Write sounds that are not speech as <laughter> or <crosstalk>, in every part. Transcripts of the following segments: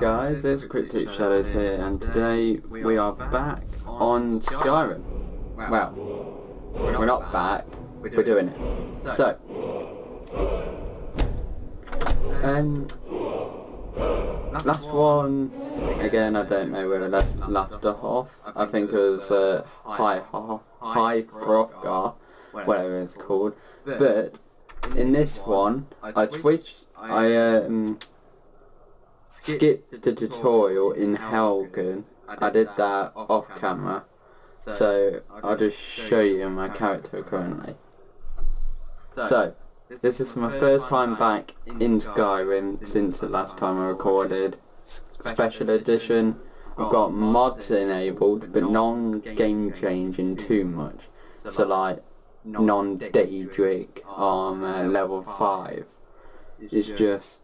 guys, it's Cryptic Shadows here, and today we are back on Skyrim. Well, we're not back, we're doing it. So, um, last one, again, I don't know where that's left off. I think it was uh, High High Hrothgar, whatever it's called. But in this one, I switched. I um skipped the tutorial in Helgen. I did that off camera. So I'll just show you my character currently. So this is my first time back in Skyrim since the last time I recorded. Special edition. I've got mods enabled but non-game changing too much. So like non-Daedric armor level 5. It's just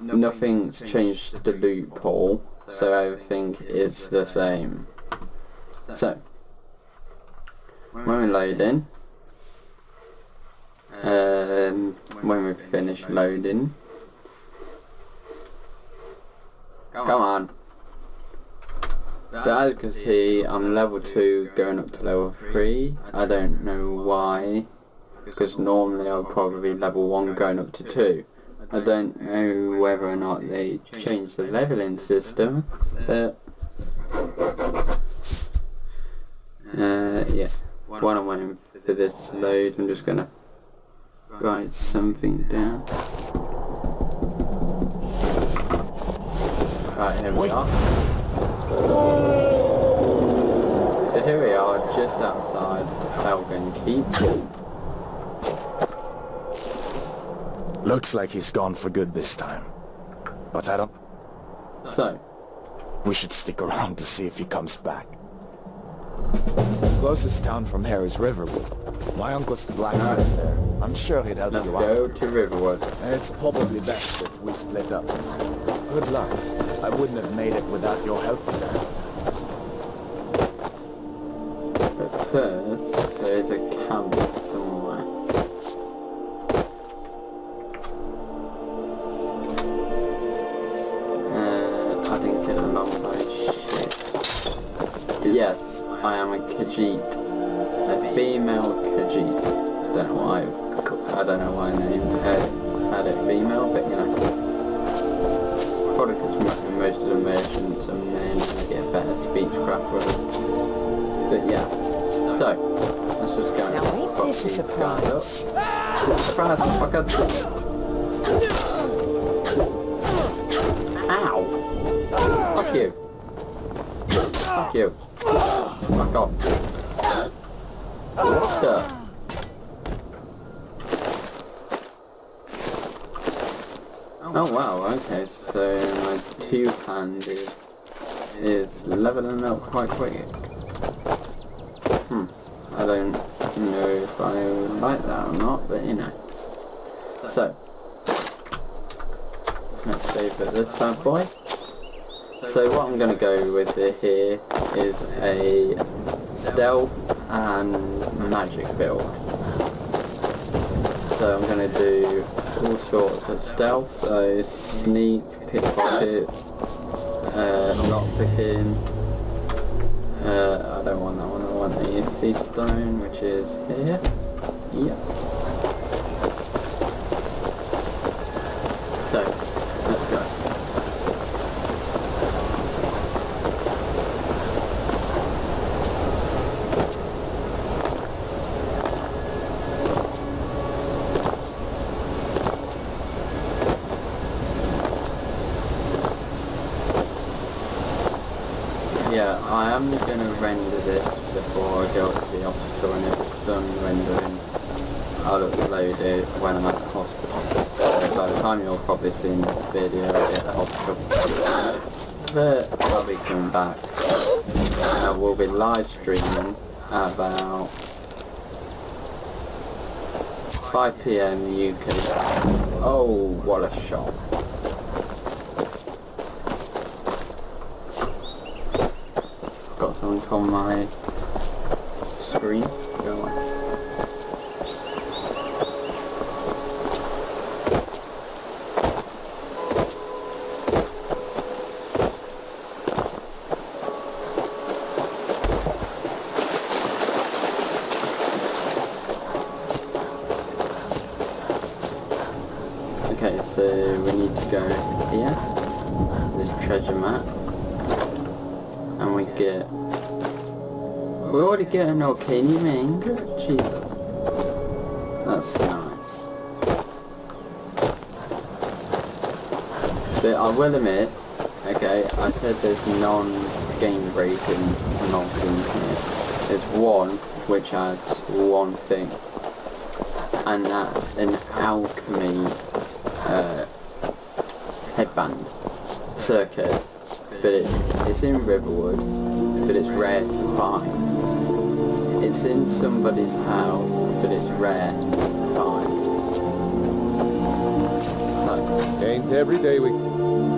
nothing's changed the loophole, so everything is the same. So, when we load in, um, when we finish loading, come on. But as you can see, I'm level 2 going up to level 3. I don't know why, because normally I'll probably be level 1 going up to 2. I don't know whether or not they changed the leveling system, but uh, yeah. While I'm waiting for this load, I'm just gonna write something down. Right, here we are. So here we are, just outside Helgen Keep. Looks like he's gone for good this time. But I don't... So? We should stick around to see if he comes back. Closest town from here is Riverwood. My uncle's the blacksmith right. there. I'm sure he'd help Let's you out. Let's go to Riverwood. It's probably best if we split up. Good luck. I wouldn't have made it without your help there. But first, there's a camp somewhere. Yes, I am a Khajiit. A female Khajiit. I don't know why I don't know why I named had, had it female, but you know. Probably because most of the merchants are men and I get better speechcraft with it. But yeah. So, let's just go now ain't this a surprise? Surprise, fuck out Ow! Fuck you. What the? Oh wow, okay, so my two-hand is, is leveling up quite quick. Hmm, I don't know if I like that or not, but you know. So, let's favorite this bad boy. So what I'm going to go with here is a stealth and magic build. So I'm going to do all sorts of stealth, so sneak, pickpocket, uh, lockpicking, uh, I don't want that one, I want the sea stone which is here, yeah. So, I am going to render this before I go to the hospital and if it's done rendering I'll upload it when I'm at the hospital. So by the time you're probably seeing this video at the hospital. But I'll be coming back. I will be live streaming about 5pm UK. Oh, what a shot. on my screen. Go on. Okay, so we need to go here, this treasure map, and we get we already get an Orcani Ming. Jesus. That's nice. But I will admit, okay, I said there's non-game breaking mods in here. There's one which adds one thing. And that's an alchemy uh, headband circuit. But it, it's in Riverwood, but it's rare to find. It's in somebody's house, but it's rare to find. So, Ain't every day we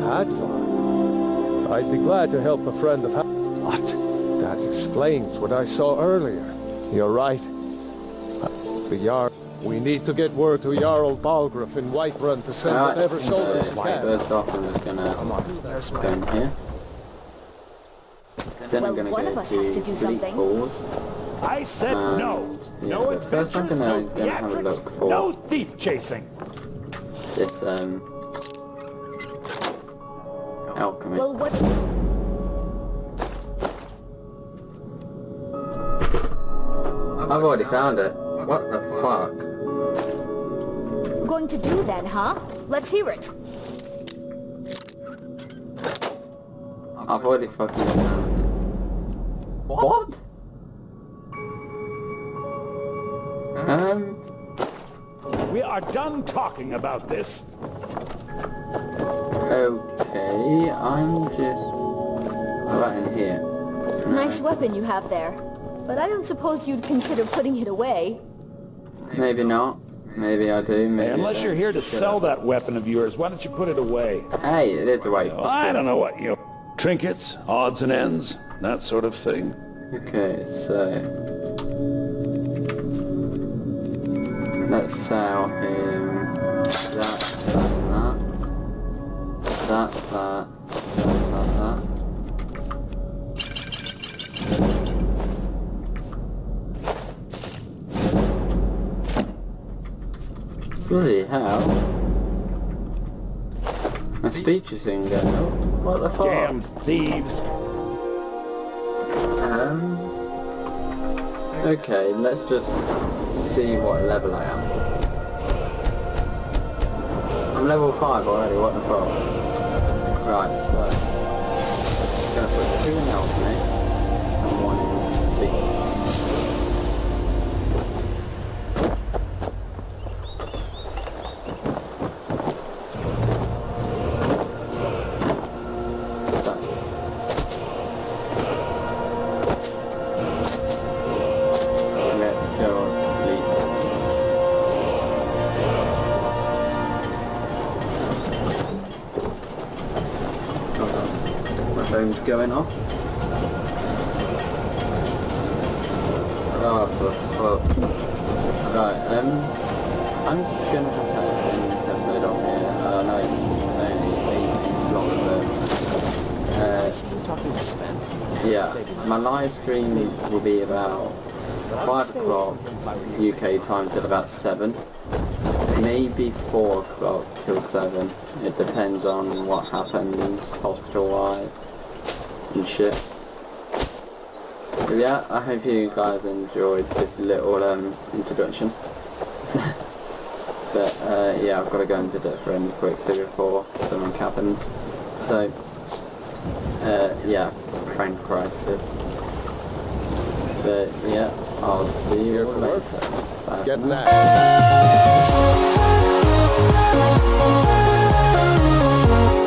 had fun. I'd be glad to help a friend of ha- What? That explains what I saw earlier. You're right. The Jarl. We need to get word to Jarl Balgruuf in Whiterun to send Alright, whatever soldiers so can. first off I'm just gonna go in here. Then I'm Well, gonna one go of us has to do something. Falls. I said And, no. yeah, no but first I'm adventures, gonna- no gonna have a theatrics, look for- no thief chasing. This um alchemy. Well, what... I've already found it. What the fuck? Going to do then, huh? Let's hear it. I've already fucking found it. What? Um are done talking about this. okay, I'm just right in here. Nice weapon you have there. But I don't suppose you'd consider putting it away. Maybe not. Maybe I do, maybe I Unless you're here to Shut sell up. that weapon of yours, why don't you put it away? Hey, it is away. Well, I don't know what you... Trinkets, odds and ends, that sort of thing. Okay, so let's sell him that, that, that, that, that, that, that, that. Bloody hell. My speech is in up. What the fuck? Damn thieves. Um. Okay, let's just see what level I am. I'm level 5 already, what the fuck? Right, so... I'm Gonna put 2 in on. Going off. Oh, for fuck. Right, um, I'm just gonna have to end this episode off here. Uh, I know it's only 8 minutes long, but, uh, yeah, my live stream will be about 5 o'clock UK time till about 7. Maybe 4 o'clock till 7. It depends on what happens hospital wise and shit. But yeah, I hope you guys enjoyed this little um, introduction. <laughs> but uh, yeah, I've got to go and visit a friend quickly before something happens. So uh, yeah, friend crisis. But yeah, I'll see you Here for later. work. Bye. Get that. <laughs>